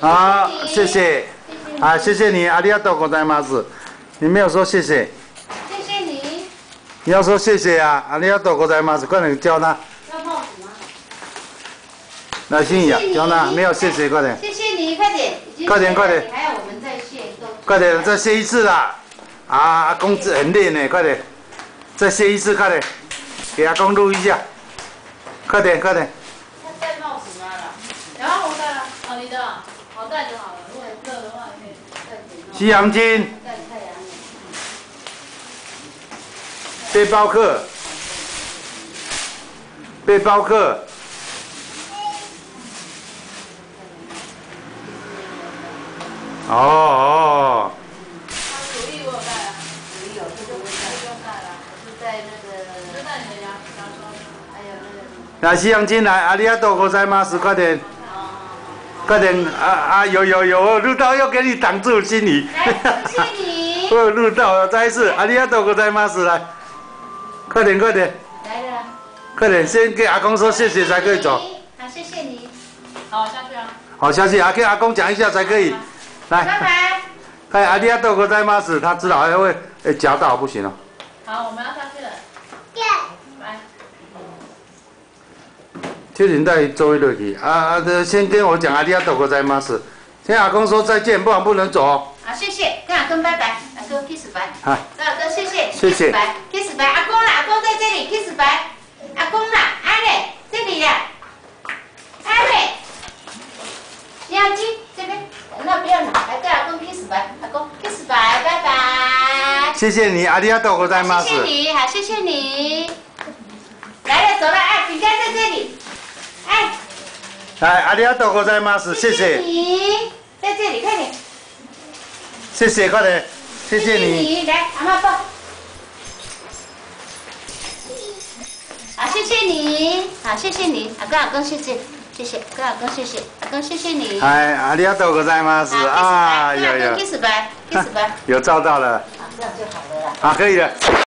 好，谢谢。啊，谢谢你，阿里亚多ございます。你没有说谢谢，谢谢你。你要说谢谢啊，阿里亚多ございます，快点教他。要帽子吗？来，心怡啊谢谢，你教他，没有谢谢，快点，谢谢你，快点。已经快点谢了快点你还要我们再谢一个。快点，再谢一次啦！啊，阿公这很累呢，快点，再谢一次，快点，给阿公录一下，快点，快点。 好戴就好了。如果热的话，可以戴点帽子。西洋金，在太阳里。背包客，背包客，哦哦，主力我有戴啊，没有，这个不不是用戴了，是在那就个，戴你的牙牙刷。还有那个。来西洋金来，阿里亚多ございます，快点， 快点，啊啊，有有有，我录到又给你挡住心里，来，谢谢你。我有录到，再一次，阿里亚多ございます，来，快点快点来了。快点，先给阿公说谢谢才可以走。好，谢谢你。好，下去啊。好消息啊，跟阿公讲一下才可以。拜来，拜。看阿里亚多ございます，他知道还会哎夹到不行哦。好，我们要下去了。 秋天带周一落去啊啊！这先跟我讲阿里亚多ございます，先阿公说再见，不然不能走哦。好，谢谢，跟阿公拜拜，阿公 kiss 拜，啊，跟阿公谢谢，谢谢 kiss 拜，kiss 拜，阿公啦，阿公在这里，kiss 拜，阿公啦，阿磊这里啦，阿磊，杨金这边，那不要拿，来跟阿公 kiss 拜，阿公 kiss 拜，拜拜，谢谢你，阿里亚多ございま谢谢す。你，好，谢谢你，来了，走了，哎，饼干在这里，哎， 来，阿里亚多ございます，谢谢，你，在这里，快点，谢谢，快点，谢谢你。你，来，阿妈抱。好，谢谢你，好，谢谢你，阿公阿公谢谢，谢谢，跟阿公谢谢，阿公谢谢你。好哎，阿里亚多ございます。啊， ，kiss 有拜，跟阿公有 kiss 拜，kiss 拜，有照到了，好，这样就好了啦。好，可以了。